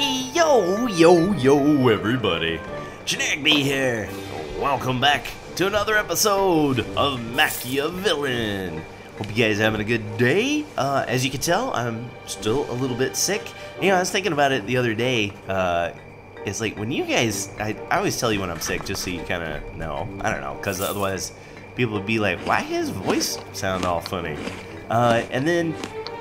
Yo, yo, yo, everybody. Generikb here. Welcome back to another episode of Machiavillain. Hope you guys having a good day. Uh, as you can tell, I'm still a little bit sick. You know, I was thinking about it the other day. Uh, it's like when you guys, I, I always tell you when I'm sick just so you kind of know. I don't know, because otherwise people would be like, why his voice sound all funny? Uh, and then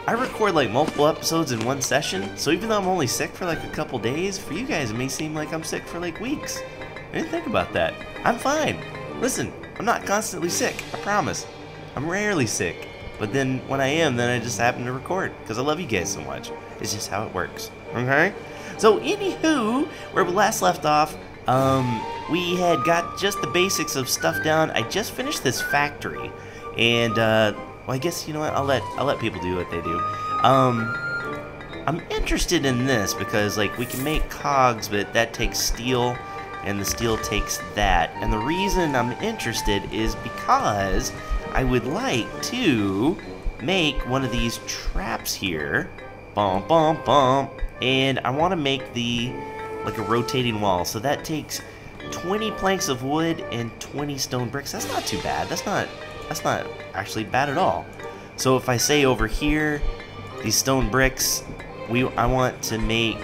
I record like multiple episodes in one session, so even though I'm only sick for like a couple days, for you guys it may seem like I'm sick for like weeks. I didn't think about that. I'm fine. Listen, I'm not constantly sick, I promise. I'm rarely sick. But then when I am, then I just happen to record, because I love you guys so much. It's just how it works, okay? So anywho, where we last left off, um, we had got just the basics of stuff down. I just finished this factory, and uh, well, I guess you know what? I'll let I'll let people do what they do. Um, I'm interested in this because like we can make cogs, but that takes steel, and the steel takes that. And the reason I'm interested is because I would like to make one of these traps here. Bum bum bum. And I want to make the like a rotating wall. So that takes 20 planks of wood and 20 stone bricks. That's not too bad. That's not that's not actually bad at all. So if I say over here, these stone bricks, we I want to make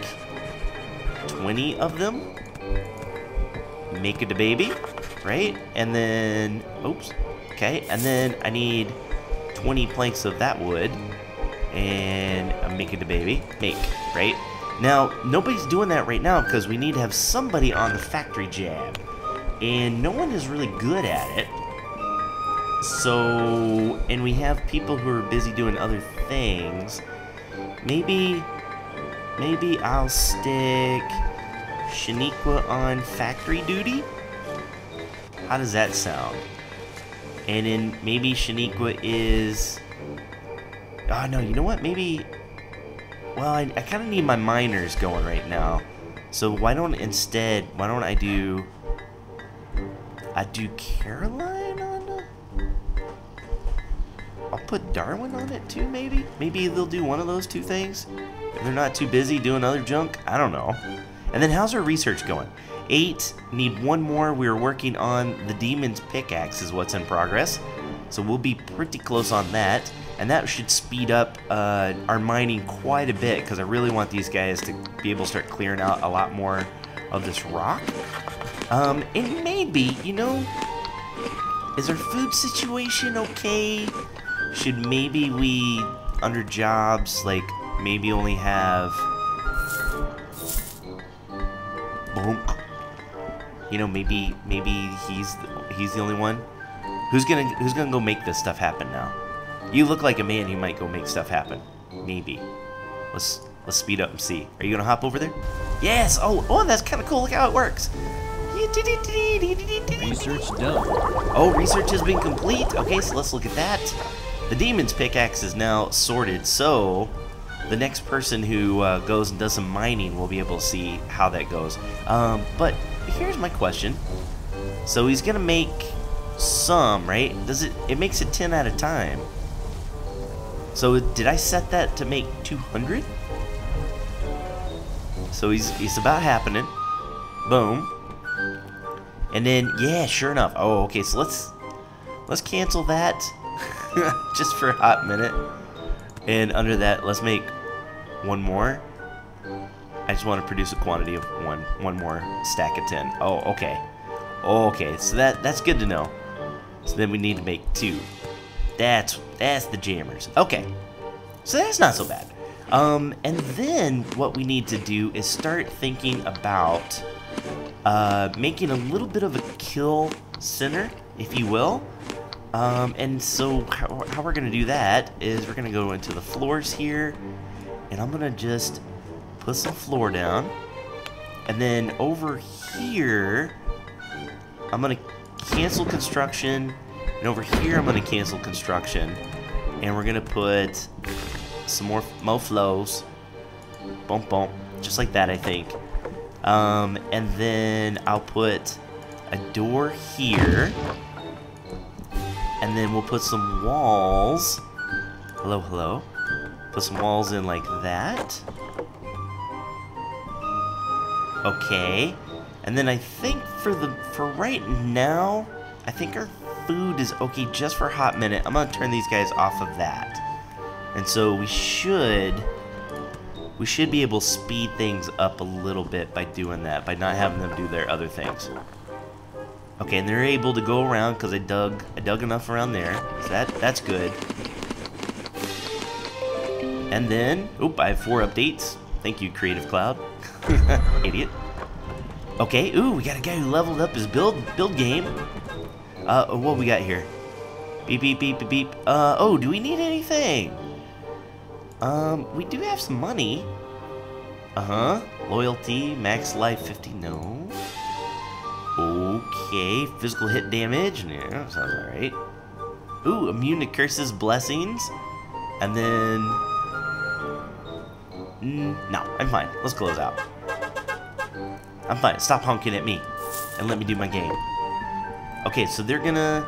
20 of them. Make it a baby, right? And then, oops, okay. And then I need 20 planks of that wood, and I'm making the baby. Make, right? Now, nobody's doing that right now because we need to have somebody on the factory jab. And no one is really good at it. So, and we have people who are busy doing other things. Maybe, maybe I'll stick Shaniqua on factory duty? How does that sound? And then maybe Shaniqua is... Oh, no, you know what? Maybe... Well, I, I kind of need my miners going right now. So why don't instead, why don't I do... I do Caroline put Darwin on it too, maybe? Maybe they'll do one of those two things? If they're not too busy doing other junk? I don't know. And then how's our research going? Eight, need one more. We're working on the Demon's Pickaxe is what's in progress. So we'll be pretty close on that. And that should speed up uh, our mining quite a bit because I really want these guys to be able to start clearing out a lot more of this rock. Um, and maybe, you know, is our food situation okay? Should maybe we, under jobs, like, maybe only have... Bonk. You know, maybe, maybe he's, he's the only one? Who's gonna, who's gonna go make this stuff happen now? You look like a man who might go make stuff happen. Maybe. Let's, let's speed up and see. Are you gonna hop over there? Yes! Oh, oh, that's kind of cool. Look how it works. Research done. Oh, research has been complete. Okay, so let's look at that. The demon's pickaxe is now sorted, so the next person who uh, goes and does some mining will be able to see how that goes. Um, but here's my question. So he's gonna make some, right? Does it? It makes it 10 at a time. So did I set that to make 200? So he's he's about happening. Boom. And then yeah, sure enough. Oh, okay. So let's let's cancel that just for a hot minute. And under that, let's make one more. I just want to produce a quantity of one one more stack of 10. Oh, okay. Okay. So that that's good to know. So then we need to make two. That's that's the jammers. Okay. So that's not so bad. Um, and then what we need to do is start thinking about uh, making a little bit of a kill center, if you will. Um, and so how, how we're going to do that is we're going to go into the floors here, and I'm going to just put some floor down. And then over here, I'm going to cancel construction, and over here I'm going to cancel construction. And we're going to put some more mo flows. Bump bump. Just like that, I think. Um, and then I'll put a door here. And then we'll put some walls. Hello, hello. Put some walls in like that. Okay. And then I think for the for right now, I think our food is okay just for a hot minute. I'm gonna turn these guys off of that. And so we should we should be able to speed things up a little bit by doing that, by not having them do their other things. Okay, and they're able to go around because I dug I dug enough around there. So that that's good. And then, oop, I have four updates. Thank you, Creative Cloud. Idiot. Okay, ooh, we got a guy who leveled up his build build game. Uh, what we got here? Beep, beep, beep, beep, beep. Uh, oh, do we need anything? Um, we do have some money. Uh-huh. Loyalty, max life 50, no. Okay, physical hit damage, yeah, sounds alright. Ooh, immune to curses, blessings. And then... Mm, no, I'm fine. Let's close out. I'm fine. Stop honking at me and let me do my game. Okay, so they're gonna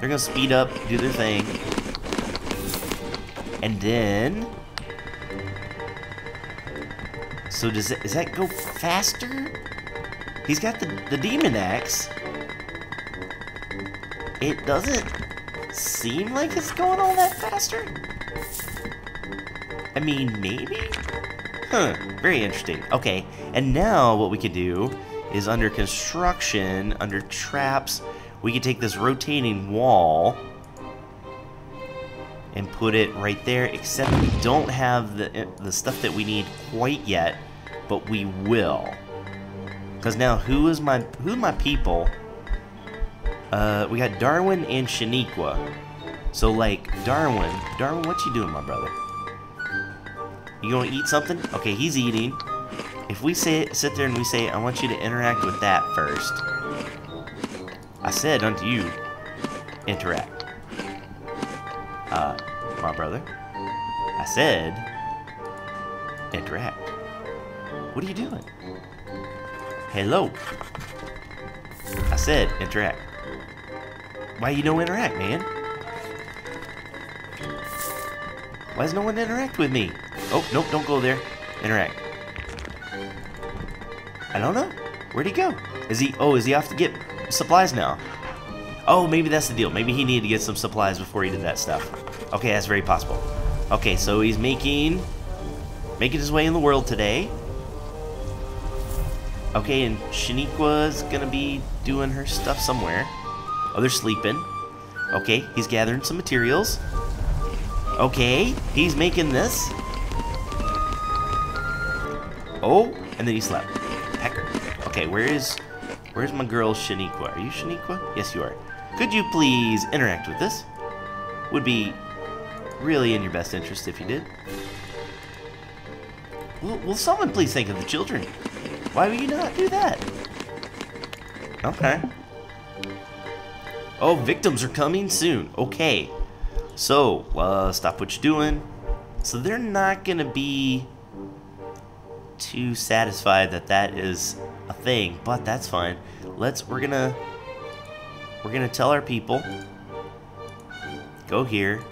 they're gonna speed up, do their thing. And then So does that does that go faster? He's got the, the demon axe. It doesn't seem like it's going all that faster. I mean, maybe? Huh, very interesting. Okay, and now what we could do is under construction, under traps, we could take this rotating wall and put it right there, except we don't have the, the stuff that we need quite yet, but we will. Because now, who is my, who my people? Uh, we got Darwin and Shaniqua. So, like, Darwin, Darwin, what you doing, my brother? You gonna eat something? Okay, he's eating. If we say sit there and we say, I want you to interact with that first. I said unto you, interact. Uh, my brother. I said, interact. What are you doing? Hello. I said, interact. Why you don't interact, man? Why does no one interact with me? Oh, nope, don't go there. Interact. I don't know. Where'd he go? Is he, oh, is he off to get supplies now? Oh, maybe that's the deal. Maybe he needed to get some supplies before he did that stuff. Okay, that's very possible. Okay, so he's making, making his way in the world today. Okay, and Shaniqua's gonna be doing her stuff somewhere. Oh, they're sleeping. Okay, he's gathering some materials. Okay, he's making this. Oh, and then he slept. Pecker. Okay, where is... Where's my girl Shaniqua? Are you Shaniqua? Yes, you are. Could you please interact with this? Would be really in your best interest if you did. Will, will someone please think of the children? Why would you not do that? Okay. Oh, victims are coming soon. Okay. So, uh, stop what you're doing. So they're not going to be too satisfied that that is a thing, but that's fine. Let's, we're gonna, we're gonna tell our people, go here,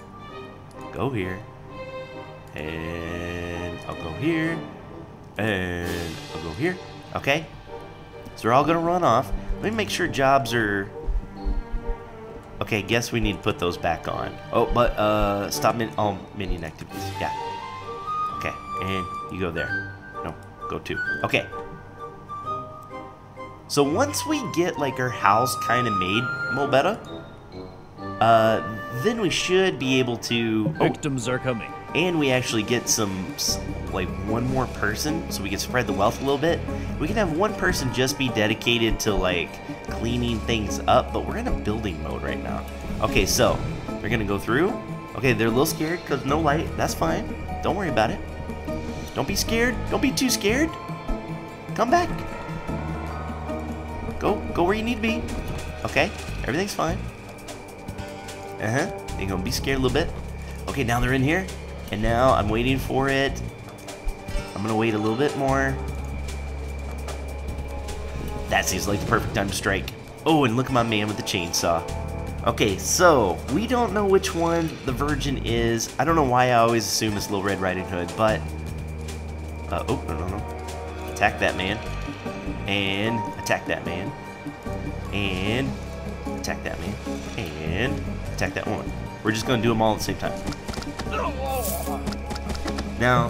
go here, and I'll go here, and I'll go here, okay? So they're all gonna run off. Let me make sure jobs are, okay, guess we need to put those back on. Oh, but, uh, stop min all minion activities, yeah. Okay, and you go there. No, go to. Okay. So once we get like our house kind of made, Mobetta, uh, then we should be able to. Oh, Victims are coming. And we actually get some, like one more person, so we can spread the wealth a little bit. We can have one person just be dedicated to like cleaning things up, but we're in a building mode right now. Okay, so they're gonna go through. Okay, they're a little scared because no light. That's fine. Don't worry about it. Don't be scared. Don't be too scared. Come back. Go, go where you need to be. Okay, everything's fine. Uh-huh. they're gonna be scared a little bit. Okay, now they're in here. And now I'm waiting for it. I'm gonna wait a little bit more. That seems like the perfect time to strike. Oh, and look at my man with the chainsaw. Okay, so, we don't know which one the Virgin is. I don't know why I always assume it's Little Red Riding Hood, but... Uh, oh, no, no, no. Attack that man. And attack that man. And attack that man. And attack that one. We're just gonna do them all at the same time. Now,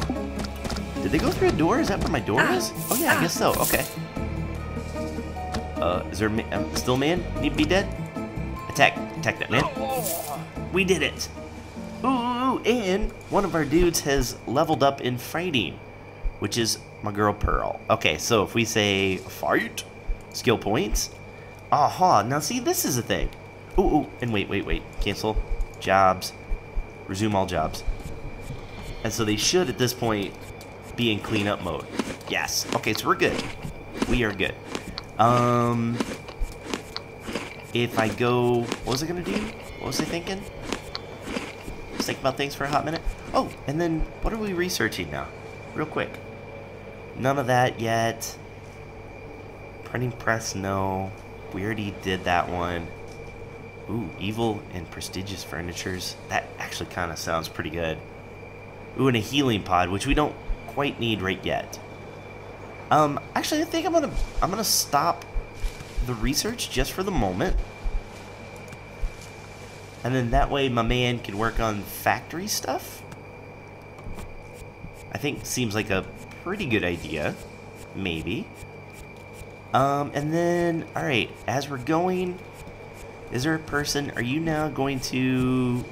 did they go through a door? Is that where my door is? Oh yeah, I guess so. Okay. Uh, is there a ma- um, still man? Need to be dead? Attack, attack that man. We did it. Ooh, and one of our dudes has leveled up in fighting, which is my girl Pearl. Okay, so if we say fight, skill points. Aha, now see, this is a thing. Ooh, ooh, and wait, wait, wait. Cancel. Jobs. Resume all jobs. And so they should, at this point, be in cleanup mode. Yes. Okay, so we're good. We are good. Um, if I go, what was I gonna do? What was I thinking? Think about things for a hot minute. Oh, and then what are we researching now? Real quick. None of that yet. Printing press, no. We already did that one. Ooh, evil and prestigious furnitures. That actually kind of sounds pretty good. Ooh, and a healing pod, which we don't quite need right yet. Um, actually, I think I'm gonna I'm gonna stop the research just for the moment, and then that way my man can work on factory stuff. I think seems like a pretty good idea, maybe. Um, and then all right, as we're going, is there a person? Are you now going to?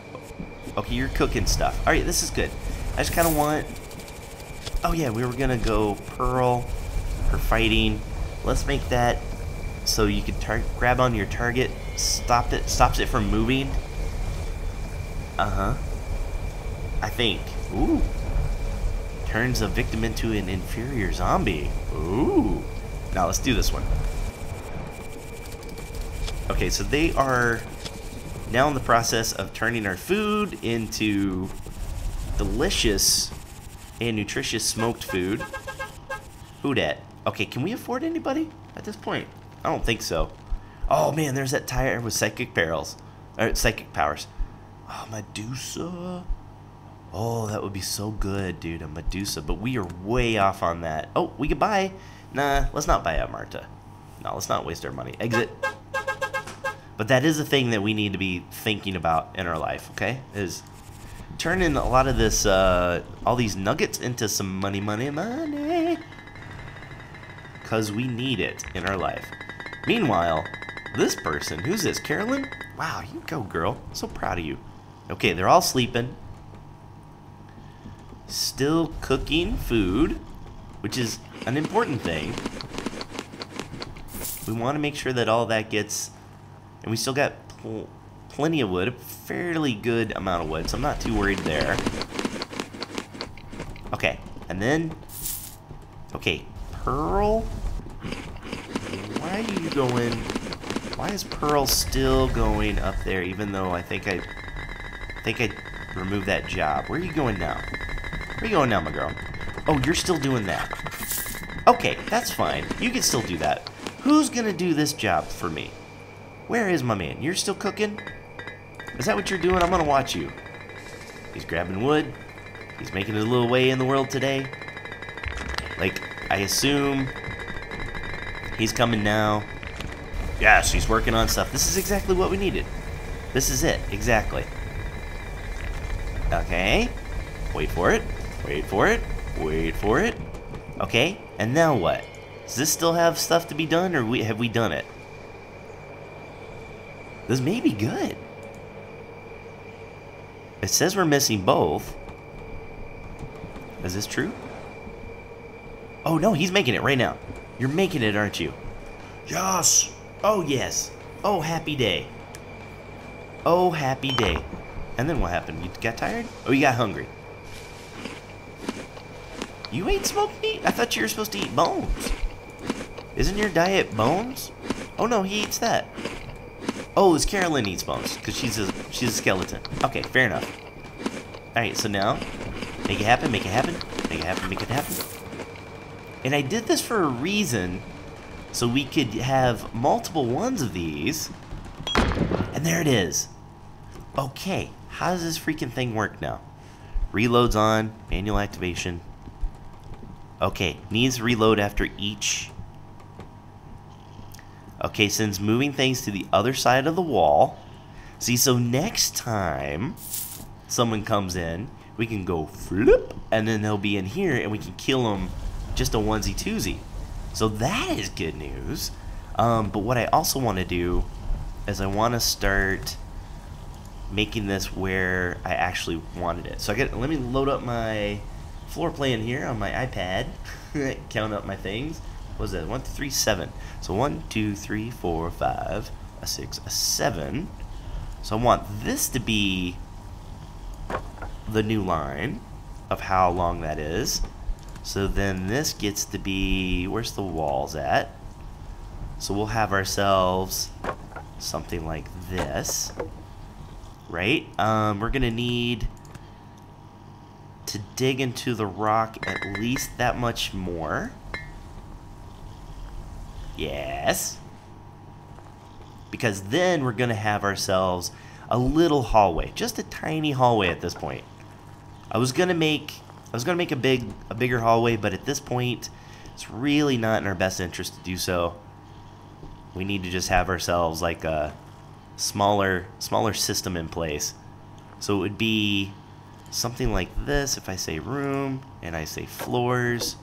Okay, you're cooking stuff. All right, this is good. I just kind of want. Oh yeah, we were gonna go Pearl for fighting. Let's make that so you can grab on your target, stop it, stops it from moving. Uh huh. I think. Ooh. Turns a victim into an inferior zombie. Ooh. Now let's do this one. Okay, so they are now in the process of turning our food into delicious and nutritious smoked food. Who dat? Okay, can we afford anybody at this point? I don't think so. Oh man, there's that tire with psychic perils. Or psychic powers. Oh, Medusa. Oh, that would be so good, dude. A Medusa. But we are way off on that. Oh, we could buy. Nah, let's not buy a Marta. No, let's not waste our money. Exit. But that is a thing that we need to be thinking about in our life, okay? Is turning a lot of this, uh, all these nuggets into some money, money, money. Because we need it in our life. Meanwhile, this person, who's this, Carolyn? Wow, you go, girl. So proud of you. Okay, they're all sleeping. Still cooking food, which is an important thing. We want to make sure that all that gets... And we still got pl plenty of wood, a fairly good amount of wood, so I'm not too worried there. Okay, and then... Okay, Pearl? Why are you going... Why is Pearl still going up there, even though I think I... I think I removed that job. Where are you going now? Where are you going now, my girl? Oh, you're still doing that. Okay, that's fine. You can still do that. Who's gonna do this job for me? Where is my man? You're still cooking? Is that what you're doing? I'm gonna watch you. He's grabbing wood. He's making his little way in the world today. Like, I assume he's coming now. Yes, he's working on stuff. This is exactly what we needed. This is it, exactly. Okay. Wait for it. Wait for it. Wait for it. Okay, and now what? Does this still have stuff to be done, or we, have we done it? This may be good. It says we're missing both. Is this true? Oh no, he's making it right now. You're making it, aren't you? Yes. Oh yes. Oh happy day. Oh happy day. And then what happened? You got tired? Oh, you got hungry. You ate smoked meat? I thought you were supposed to eat bones. Isn't your diet bones? Oh no, he eats that. Oh, it's Carolyn needs bones because she's a she's a skeleton. Okay, fair enough. All right, so now make it happen, make it happen, make it happen, make it happen. And I did this for a reason, so we could have multiple ones of these. And there it is. Okay, how does this freaking thing work now? Reloads on, manual activation. Okay, needs reload after each Okay, since moving things to the other side of the wall. See, so next time someone comes in, we can go flip, and then they'll be in here, and we can kill them just a onesie twosie. So that is good news. Um, but what I also want to do is I want to start making this where I actually wanted it. So I get let me load up my floor plan here on my iPad, count up my things. What was that? One, two, three, seven. So one, two, three, four, five, a six, a seven. So I want this to be the new line of how long that is. So then this gets to be, where's the walls at? So we'll have ourselves something like this, right? Um, we're gonna need to dig into the rock at least that much more. Yes. Because then we're gonna have ourselves a little hallway, just a tiny hallway at this point. I was gonna make I was gonna make a big a bigger hallway, but at this point, it's really not in our best interest to do so. We need to just have ourselves like a smaller smaller system in place. So it would be something like this if I say room and I say floors.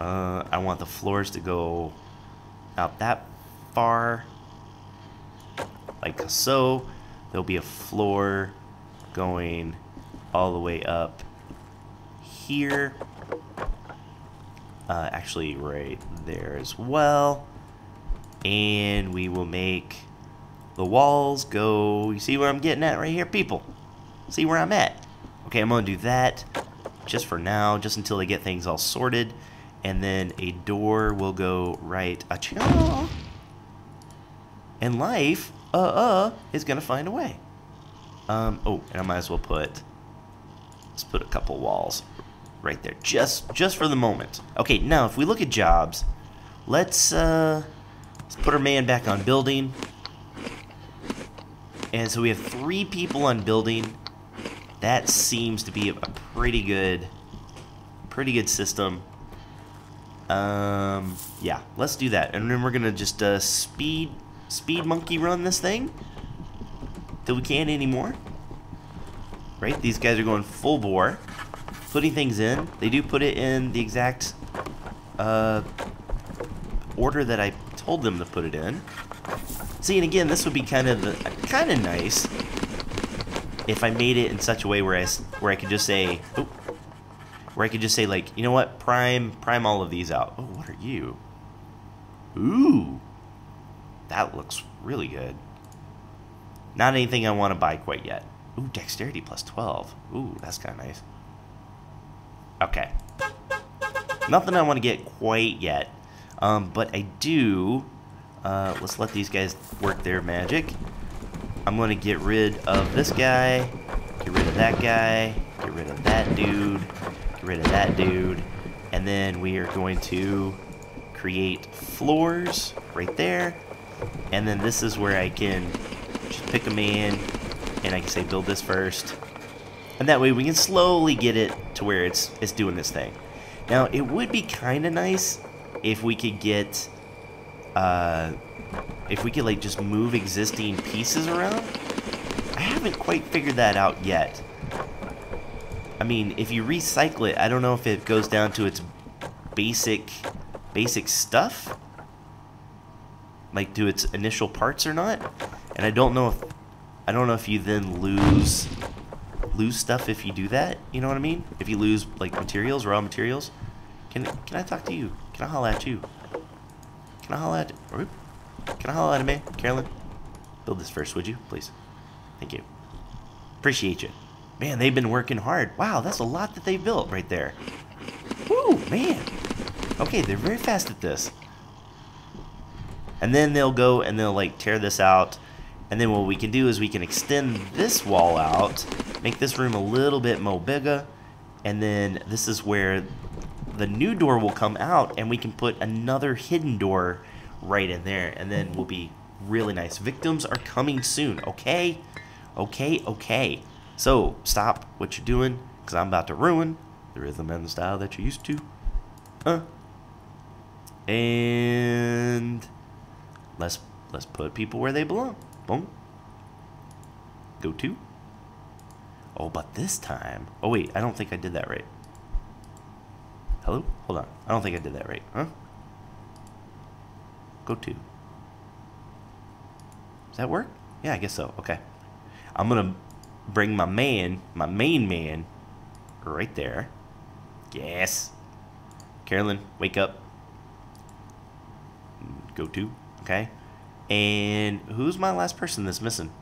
Uh, I want the floors to go out that far like so. There'll be a floor going all the way up here. Uh, actually, right there as well. And we will make the walls go... You see where I'm getting at right here, people? See where I'm at? Okay, I'm going to do that just for now, just until they get things all sorted. And then a door will go right... Achoo! And life uh-uh, is gonna find a way. Um, oh, and I might as well put, let's put a couple walls right there, just just for the moment. Okay, now if we look at jobs, let's uh, let's put our man back on building. And so we have three people on building. That seems to be a pretty good, pretty good system. Um, yeah, let's do that, and then we're gonna just uh, speed speed monkey run this thing till we can't anymore. Right? These guys are going full bore, putting things in. They do put it in the exact uh, order that I told them to put it in. See, and again, this would be kind of kind of nice if I made it in such a way where I where I could just say, oh, where I could just say like, you know what, prime prime all of these out. Oh, what are you? Ooh. That looks really good. Not anything I want to buy quite yet. Ooh, dexterity plus 12. Ooh, that's kind of nice. Okay. Nothing I want to get quite yet. Um, but I do... Uh, let's let these guys work their magic. I'm going to get rid of this guy. Get rid of that guy. Get rid of that dude. Get rid of that dude. And then we are going to create floors right there. And then this is where I can just pick a man and I can say build this first. And that way we can slowly get it to where it's it's doing this thing. Now it would be kind of nice if we could get uh, if we could like just move existing pieces around. I haven't quite figured that out yet. I mean, if you recycle it, I don't know if it goes down to its basic basic stuff like to its initial parts or not. And I don't know if I don't know if you then lose lose stuff if you do that. You know what I mean? If you lose like materials, raw materials. Can can I talk to you? Can I holla at you? Can I holla at Can I holla at me, Carolyn? Build this first, would you, please? Thank you. Appreciate you. Man, they've been working hard. Wow, that's a lot that they built right there. Woo, man. Okay, they're very fast at this. And then they'll go and they'll like tear this out. And then what we can do is we can extend this wall out, make this room a little bit more bigger. And then this is where the new door will come out and we can put another hidden door right in there. And then we'll be really nice. Victims are coming soon, okay? Okay, okay. So, stop what you're doing, because I'm about to ruin the rhythm and the style that you're used to. Uh. And let's let's put people where they belong. Boom. Go to. Oh, but this time. Oh wait, I don't think I did that right. Hello? Hold on. I don't think I did that right. Huh? Go to. Does that work? Yeah, I guess so. Okay. I'm gonna bring my man, my main man, right there. Yes. Carolyn, wake up. Go to. Okay. And who's my last person that's missing?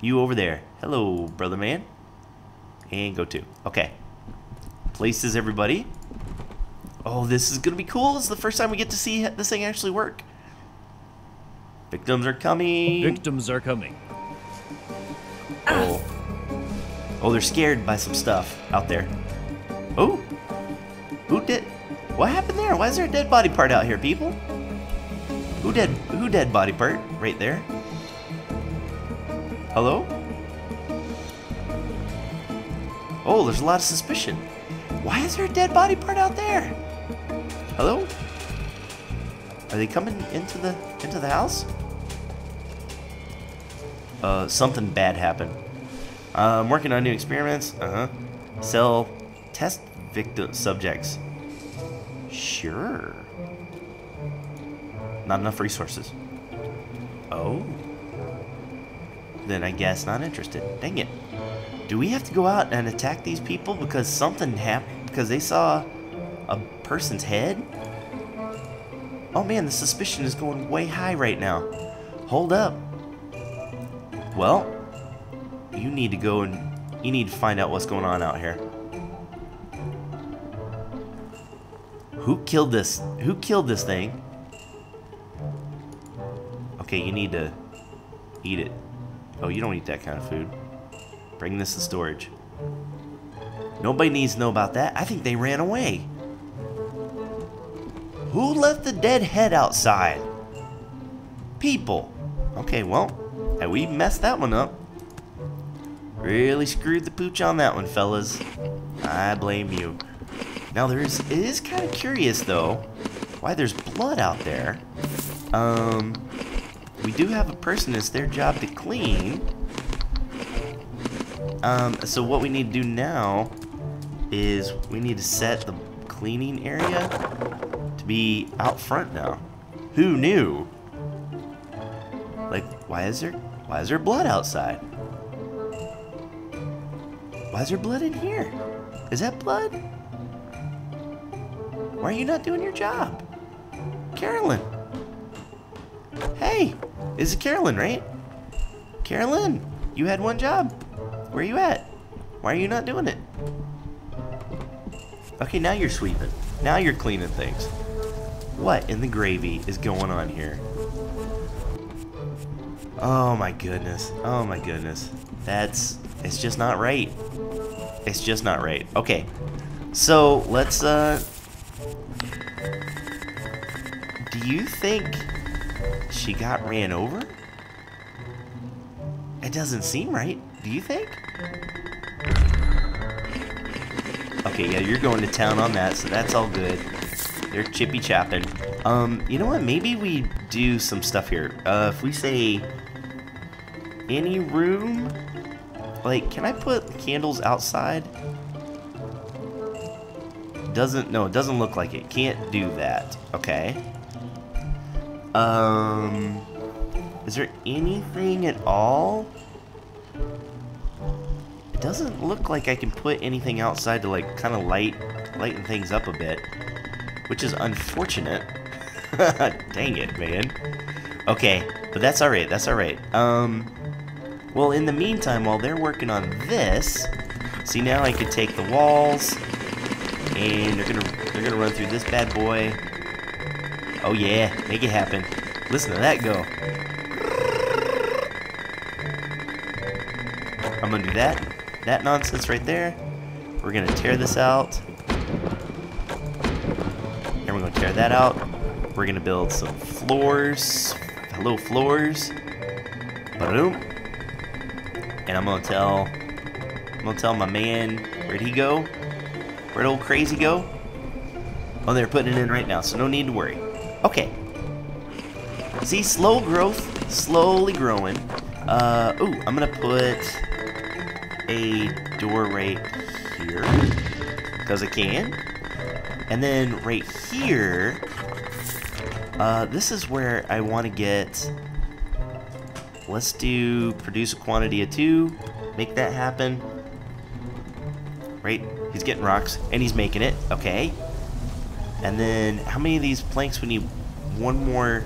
You over there. Hello, brother man. And go to. Okay. Places everybody. Oh, this is going to be cool. It's the first time we get to see this thing actually work. Victims are coming. Victims are coming. Oh. Oh, they're scared by some stuff out there. Oh. Who did... What happened there? Why is there a dead body part out here, people? Who dead... Who dead body part? Right there. Hello? Oh, there's a lot of suspicion. Why is there a dead body part out there? Hello? Are they coming into the into the house? Uh, something bad happened. I'm working on new experiments. Uh huh. Sell test victim subjects. Sure. Not enough resources. Oh. Then I guess not interested. Dang it. Do we have to go out and attack these people because something happened? Because they saw a person's head? Oh man, the suspicion is going way high right now. Hold up. Well, you need to go and you need to find out what's going on out here. Who killed this? Who killed this thing? Okay, you need to eat it. Oh, you don't eat that kind of food. Bring this to storage. Nobody needs to know about that. I think they ran away. Who left the dead head outside? People. Okay, well, we messed that one up. Really screwed the pooch on that one, fellas. I blame you. Now, there is, it is kind of curious, though, why there's blood out there. Um, we do have a person, it's their job to clean. Um, so what we need to do now is we need to set the cleaning area to be out front now. Who knew? Like, why is there, why is there blood outside? Why is there blood in here? Is that blood? Why are you not doing your job? Carolyn. Hey, is it Carolyn, right? Carolyn, you had one job. Where are you at? Why are you not doing it? Okay, now you're sweeping. Now you're cleaning things. What in the gravy is going on here? Oh my goodness. Oh my goodness. That's, it's just not right. It's just not right. Okay, so let's, uh, do you think she got ran over? It doesn't seem right. Do you think? Okay, yeah, you're going to town on that, so that's all good. They're chippy chapping. Um, you know what? Maybe we do some stuff here. Uh, if we say any room, like, can I put candles outside? Doesn't, no, it doesn't look like it. Can't do that. Okay. Um, is there anything at all? It doesn't look like I can put anything outside to like kind of light, lighten things up a bit, which is unfortunate. Dang it, man. Okay, but that's alright, that's alright. Um, well, in the meantime, while they're working on this, see now I could take the walls, and they're gonna they're gonna run through this bad boy. Oh yeah, make it happen. Listen to that go. I'm gonna do that. That nonsense right there. We're gonna tear this out. And we're gonna tear that out. We're gonna build some floors. Hello floors. Boom. And I'm gonna tell I'm gonna tell my man where'd he go? Where'd old crazy go? Oh, they're putting it in right now, so no need to worry. Okay. See, slow growth, slowly growing. Uh, ooh, I'm gonna put a door right here, because I can. And then right here, uh, this is where I want to get, let's do produce a quantity of two, make that happen. Right, he's getting rocks, and he's making it, okay. And then, how many of these planks we need? One more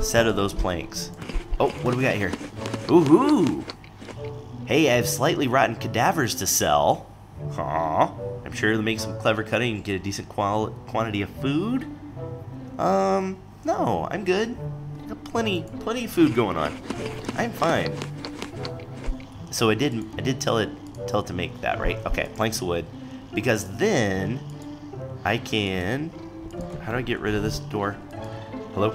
set of those planks. Oh, what do we got here? Ooh, Hey, I have slightly rotten cadavers to sell. Aw. I'm sure they'll make some clever cutting and get a decent qual quantity of food. Um, no, I'm good. Plenty, plenty of food going on. I'm fine. So I did, I did tell it, tell it to make that, right? Okay, planks of wood, because then I can. How do I get rid of this door? Hello.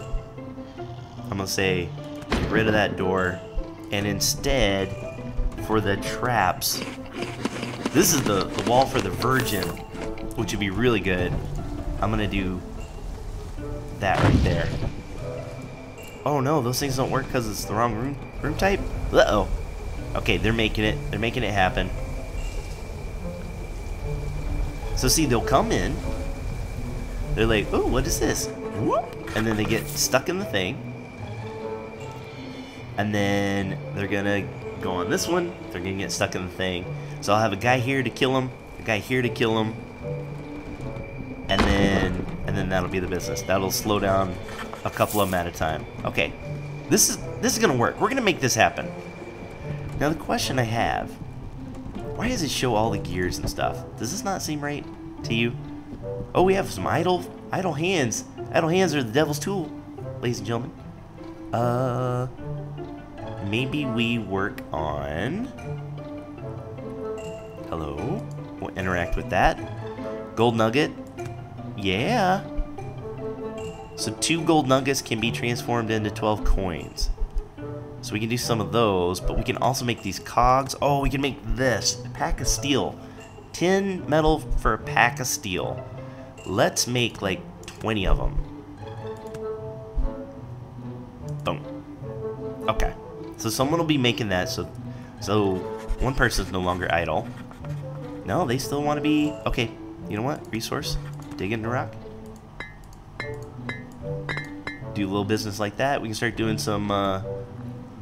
I'm gonna say, get rid of that door, and instead, for the traps, this is the, the wall for the Virgin, which would be really good. I'm gonna do that right there. Oh no, those things don't work because it's the wrong room room type? Uh-oh. Okay, they're making it. They're making it happen. So see, they'll come in. They're like, oh, what is this? Whoop! And then they get stuck in the thing. And then they're gonna go on this one. They're gonna get stuck in the thing. So I'll have a guy here to kill him, a guy here to kill him, and then and then that'll be the business. That'll slow down a couple of them at a time. Okay, this is this is gonna work. We're gonna make this happen. Now the question I have: Why does it show all the gears and stuff? Does this not seem right to you? Oh, we have some idle idle hands. Idle hands are the devil's tool, ladies and gentlemen. Uh, maybe we work on. Hello. We'll interact with that. Gold nugget. Yeah. So two gold nuggets can be transformed into 12 coins. So we can do some of those, but we can also make these cogs. Oh, we can make this. A pack of steel. 10 metal for a pack of steel. Let's make like 20 of them. Boom. Okay. So someone will be making that so so one person's no longer idle. No, they still want to be okay, you know what? Resource. Dig into rock. Do a little business like that. We can start doing some uh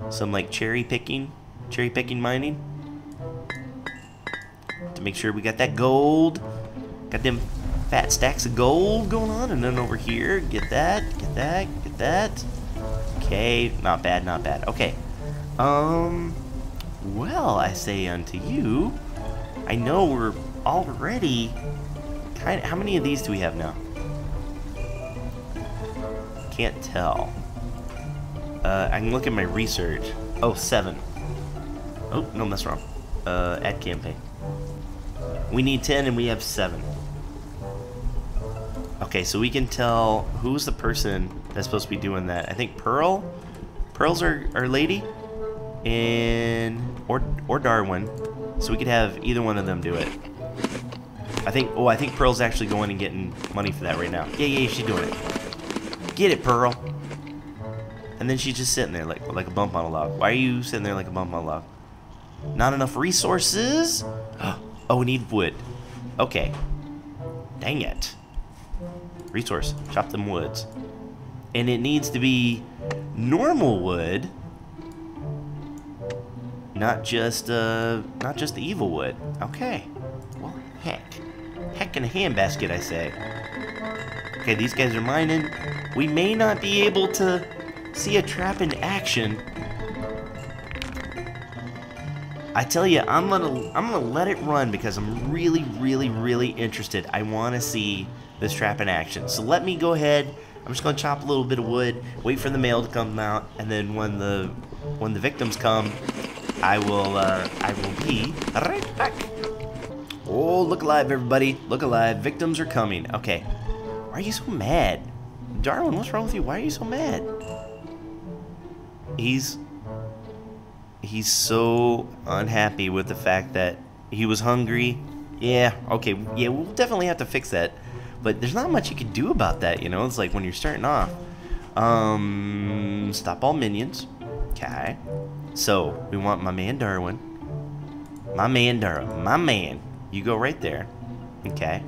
some like cherry picking, cherry picking mining. To make sure we got that gold. Got them fat stacks of gold going on and then over here, get that, get that, get that. Okay, not bad, not bad. Okay. Um, well, I say unto you, I know we're already kind of, how many of these do we have now? Can't tell. Uh, I can look at my research. Oh, seven. Oh, no, that's wrong. Uh, ad campaign. We need 10 and we have 7. Okay, so we can tell who's the person that's supposed to be doing that. I think Pearl? Pearl's our, our lady? And... Or, or Darwin. So we could have either one of them do it. I think... Oh, I think Pearl's actually going and getting money for that right now. Yeah, yeah, she's doing it. Get it, Pearl. And then she's just sitting there like, like a bump on a log. Why are you sitting there like a bump on a log? Not enough resources? Oh, we need wood. Okay. Dang it. Resource. Chop them woods. And it needs to be normal wood. Not just, uh, not just the evil wood. Okay. Well, heck. Heck in a handbasket, I say. Okay, these guys are mining. We may not be able to see a trap in action I tell you, I'm gonna I'm gonna let it run because I'm really, really, really interested. I want to see this trap in action. So let me go ahead. I'm just gonna chop a little bit of wood, wait for the mail to come out, and then when the when the victims come, I will uh, I will be right back. Oh, look alive, everybody! Look alive! Victims are coming. Okay. Why are you so mad, Darwin? What's wrong with you? Why are you so mad? He's he's so unhappy with the fact that he was hungry. Yeah, okay, yeah, we'll definitely have to fix that. But there's not much you can do about that, you know? It's like when you're starting off. Um, stop all minions. Okay. So, we want my man Darwin. My man Darwin. My man. You go right there. Okay.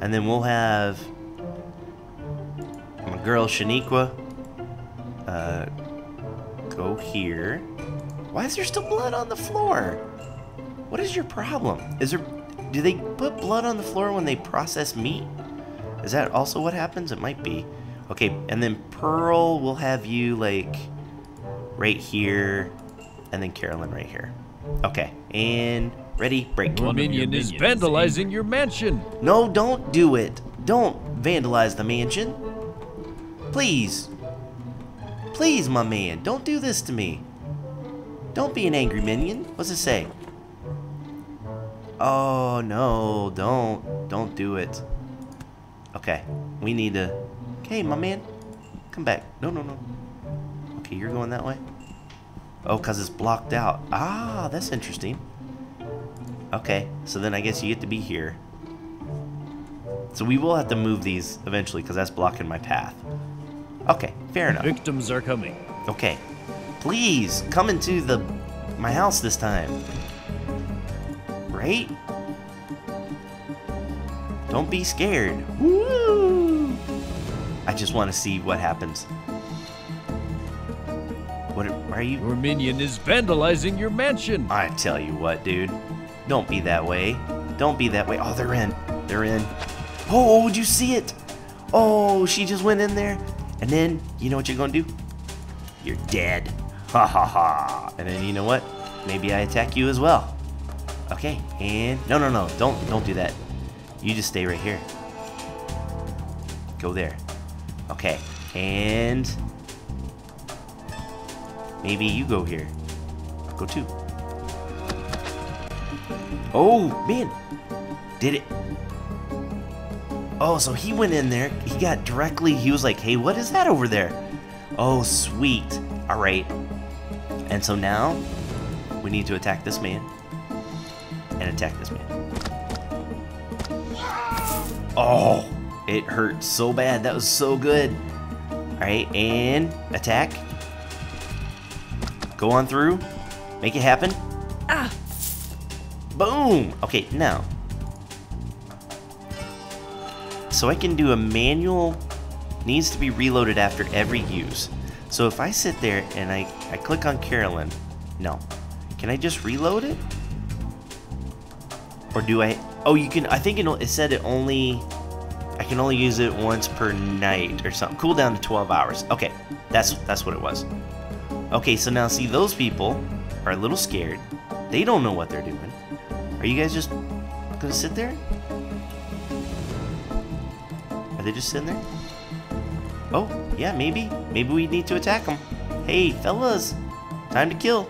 And then we'll have girl Shaniqua uh, go here. Why is there still blood on the floor? What is your problem? Is there... Do they put blood on the floor when they process meat? Is that also what happens? It might be. Okay, and then Pearl will have you, like, right here, and then Carolyn right here. Okay, and ready, break. Your minion is vandalizing your mansion. No, don't do it. Don't vandalize the mansion. Please. Please, my man, don't do this to me. Don't be an angry minion. What's it say? Oh, no, don't. Don't do it. Okay, we need to... Okay, my man, come back. No, no, no. Okay, you're going that way? Oh, because it's blocked out. Ah, that's interesting. Okay, so then I guess you get to be here. So we will have to move these eventually because that's blocking my path. Okay, fair enough. Victims are coming. Okay. Please, come into the my house this time. Right? Don't be scared. Woo! I just want to see what happens. What are you? Your minion is vandalizing your mansion. I tell you what, dude. Don't be that way. Don't be that way. Oh, they're in. They're in. Oh, did you see it? Oh, she just went in there. And then, you know what you're to do? You're dead. Ha ha ha. And then, you know what? Maybe I attack you as well. Okay, and... No, no, no. Don't, don't do that. You just stay right here. Go there. Okay, and... Maybe you go here. Go too. Oh, man. Did it... Oh, so he went in there. He got directly... He was like, hey, what is that over there? Oh, sweet. All right. And so now, we need to attack this man. And attack this man. Oh, it hurt so bad. That was so good. All right, and attack. Go on through. Make it happen. Ah. Boom. Okay, now. So I can do a manual needs to be reloaded after every use. So if I sit there and I, I click on Carolyn, no. Can I just reload it? Or do I... Oh, you can... I think it, it said it only... I can only use it once per night or something. Cool down to 12 hours. Okay, that's that's what it was. Okay, so now see, those people are a little scared. They don't know what they're doing. Are you guys just gonna sit there? Are they just sitting there? Oh, yeah, maybe. Maybe we need to attack them. Hey, fellas, time to kill.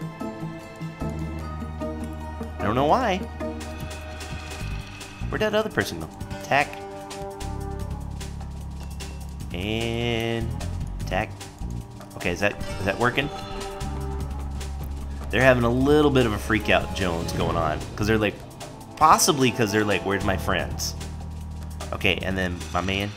I don't know why. Where'd that other person go? Attack. And attack. Okay, is that is that working? They're having a little bit of a freak out Jones going on because they're like, possibly because they're like, where's my friends? Okay, and then my man.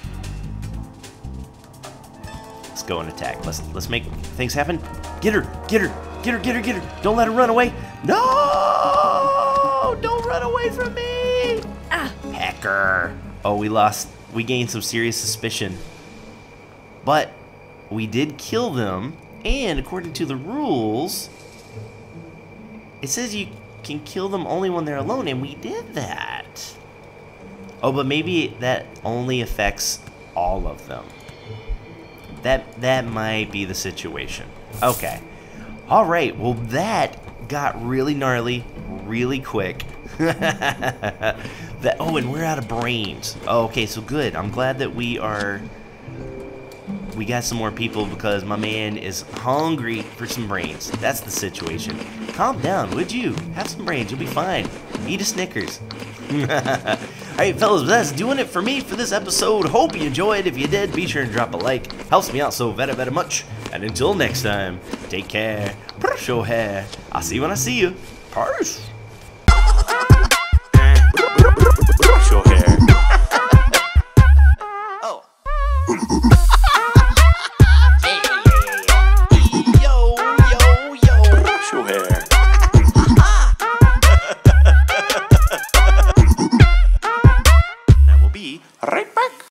Let's go and attack. Let's let's make things happen. Get her, get her, get her, get her, get her. Don't let her run away. No! Don't run away from me! Ah, hacker. Oh, we lost. We gained some serious suspicion. But we did kill them, and according to the rules, it says you can kill them only when they're alone, and we did that. Oh, but maybe that only affects all of them. That that might be the situation. Okay. All right. Well, that got really gnarly, really quick. that. Oh, and we're out of brains. Oh, okay, so good. I'm glad that we are we got some more people because my man is hungry for some brains. That's the situation. Calm down, would you? Have some brains, you'll be fine. Eat a Snickers. Alright, fellas, that's doing it for me for this episode. Hope you enjoyed. If you did, be sure and drop a like. Helps me out so very, very much. And until next time, take care. Brush your hair. I'll see you when I see you. Peace.